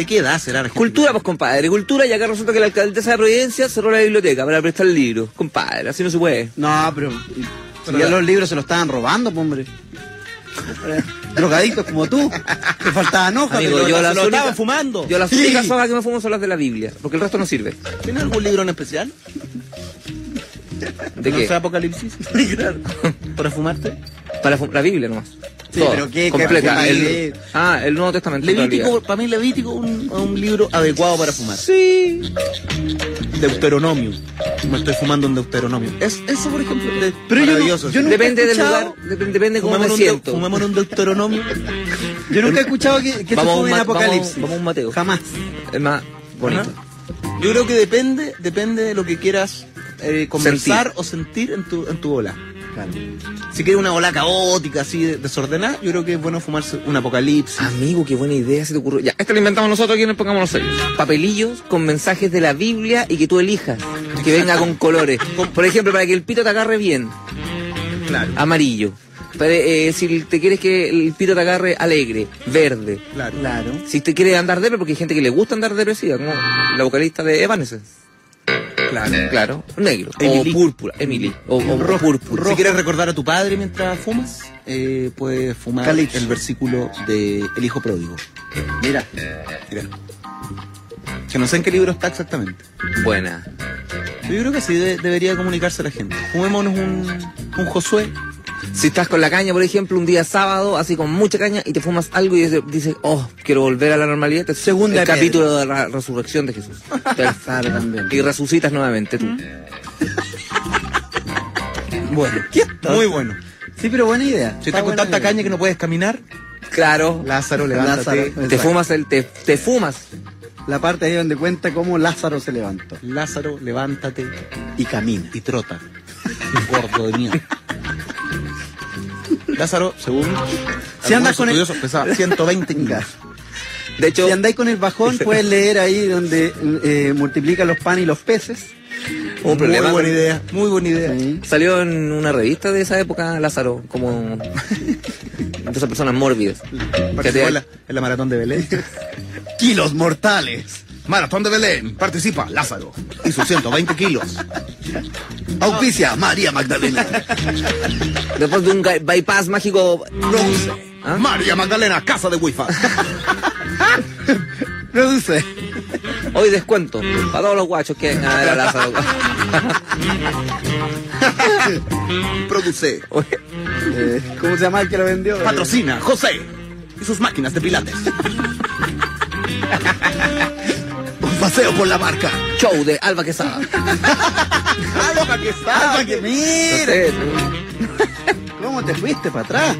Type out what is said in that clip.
¿De qué edad será Argentina? Cultura, pues compadre, cultura, y acá resulta que la alcaldesa de Providencia cerró la biblioteca para prestar libros. Compadre, así no se puede. No, pero. Si ya los libros se los estaban robando, pues, hombre. Drogadictos como tú. Te faltaban hojas. Amigo, pero- yo lo estaban únicas- fumando. Yo las Sí. únicas hojas que me fumo son las de la Biblia, porque el resto no sirve. ¿Tienes algún libro en especial? ¿De ¿No qué? sea Apocalipsis? ¿Para fumarte? Para fu- la Biblia nomás. Sí, Todo, pero ¿qué- completa. el- ah, el Nuevo Testamento. en Levítico, para mí Levítico es un, un libro adecuado para fumar. Sí. Deuteronomio. Me estoy fumando un Deuteronomio. Es, eso, por ejemplo, es Pero yo no- maravilloso. yo nunca Depende he del lugar, dep- depende de cómo me siento. fumémonos un Deuteronomio. Yo nunca he escuchado que, que Vamos a se un Apocalipsis. vamos- vamos a un Mateo. Jamás. Es más bonito. Ajá. Yo creo que depende, depende de lo que quieras eh, conversar Sentir. o sentir en tu, en tu ola. Claro. Si quieres una ola caótica, así de- desordenada, yo creo que es bueno fumarse un apocalipsis. Amigo, qué buena idea se te ocurrió. Ya, esto lo inventamos nosotros aquí en el Pongámonos Serios. Papelillos con mensajes de la Biblia y que tú elijas. Que venga con colores. Por ejemplo, para que el pito te agarre bien, Claro, amarillo. Para, eh, si te quieres que el pito te agarre alegre, verde. claro. Claro. Si te quieres andar depre, porque hay gente que le gusta andar depresiva, como la vocalista de Evanescence. Claro. Claro, negro. Emily. O púrpura, Emily. O, o púrpura. Si quieres recordar a tu padre mientras fumas, eh, puedes fumar Calipso. el versículo de El Hijo Pródigo. Mira. Mira. Que no sé en qué libro está exactamente. Buena. Yo creo que así de- debería comunicarse la gente. Fumémonos un, un Josué. Si estás con la caña, por ejemplo, un día sábado, así con mucha caña, y te fumas algo y dices, oh, quiero volver a la normalidad, te Segunda el capítulo de la resurrección de Jesús. También. y resucitas nuevamente tú. Bueno, muy bueno. Sí, pero buena idea. Si estás con tanta idea. caña que no puedes caminar, Claro, Lázaro, levántate. Lázaro. te fumas el, te, te fumas. La parte ahí donde cuenta cómo Lázaro se levantó. Lázaro, levántate Y camina. y trota. Gordo de mierda. Lázaro, según Si andas con el- estudiosos, pesaba 120 kilos. De hecho, Si andáis con el bajón, puedes leer ahí donde eh, multiplica los panes y los peces. un problema. Muy buena idea, muy buena idea. Sí. Salió en una revista de esa época, Lázaro, como de esas personas mórbidas. En la, en la maratón de Belén. Kilos mortales. Maratón de Belén, participa Lázaro y sus 120 kilos. Auspicia María Magdalena. Después de un bypass mágico. Produce ¿Ah? María Magdalena, casa de Wi-Fi. Produce. Hoy descuento. Para todos los guachos que. Ah, era Lázaro. Produce, Eh, ¿Cómo se llama el que lo vendió? patrocina José y sus máquinas de pilates. Paseo por la barca. Show de Alba Quesada. ¡Alba que está! ¡Ah, que No mira! sé, ¿Cómo te fuiste para atrás?